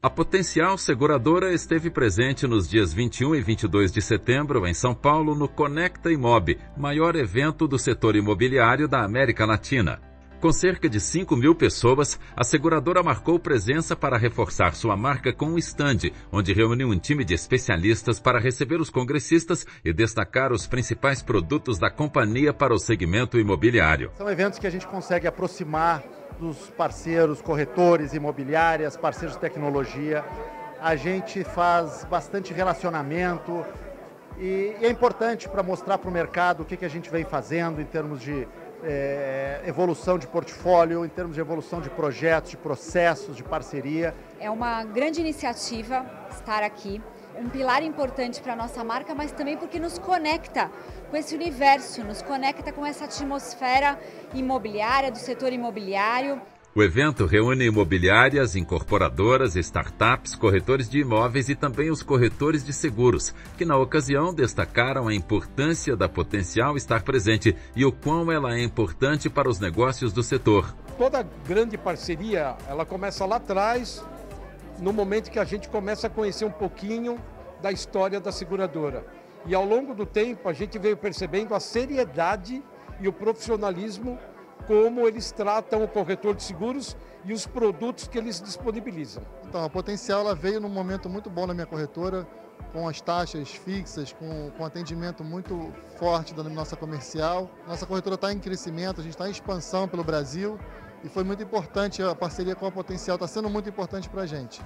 A Potencial Seguradora esteve presente nos dias 21 e 22 de setembro em São Paulo no Conecta Imob, maior evento do setor imobiliário da América Latina. Com cerca de 5 mil pessoas, a seguradora marcou presença para reforçar sua marca com um stand, onde reuniu um time de especialistas para receber os congressistas e destacar os principais produtos da companhia para o segmento imobiliário. São eventos que a gente consegue aproximar dos parceiros, corretores, imobiliárias, parceiros de tecnologia. A gente faz bastante relacionamento e, é importante para mostrar para o mercado o que, que a gente vem fazendo em termos de é, evolução de portfólio, em termos de evolução de projetos, de processos, de parceria. É uma grande iniciativa estar aqui um pilar importante para a nossa marca, mas também porque nos conecta com esse universo, nos conecta com essa atmosfera imobiliária, do setor imobiliário. O evento reúne imobiliárias, incorporadoras, startups, corretores de imóveis e também os corretores de seguros, que na ocasião destacaram a importância da potencial estar presente e o quão ela é importante para os negócios do setor. Toda grande parceria, ela começa lá atrás, no momento que a gente começa a conhecer um pouquinho da história da seguradora. E ao longo do tempo a gente veio percebendo a seriedade e o profissionalismo como eles tratam o corretor de seguros e os produtos que eles disponibilizam. Então, a Potencial ela veio num momento muito bom na minha corretora, com as taxas fixas, com, com atendimento muito forte da nossa comercial. Nossa corretora está em crescimento, a gente está em expansão pelo Brasil e foi muito importante, a parceria com a Potencial está sendo muito importante para a gente.